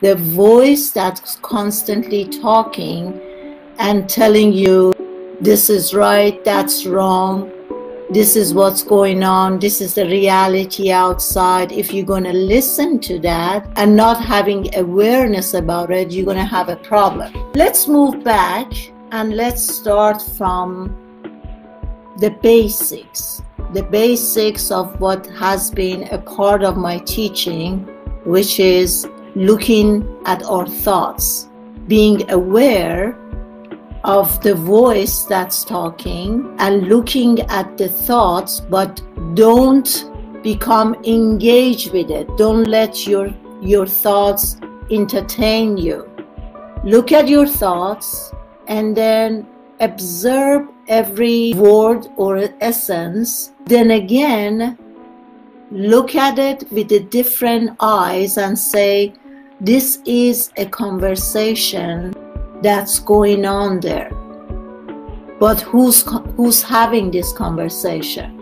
the voice that's constantly talking and telling you this is right, that's wrong, this is what's going on, this is the reality outside. If you're going to listen to that and not having awareness about it, you're going to have a problem. Let's move back and let's start from the basics. The basics of what has been a part of my teaching, which is looking at our thoughts, being aware of the voice that's talking and looking at the thoughts, but don't become engaged with it. Don't let your, your thoughts entertain you. Look at your thoughts and then observe every word or essence. Then again, look at it with the different eyes and say, this is a conversation that's going on there. But who's, who's having this conversation?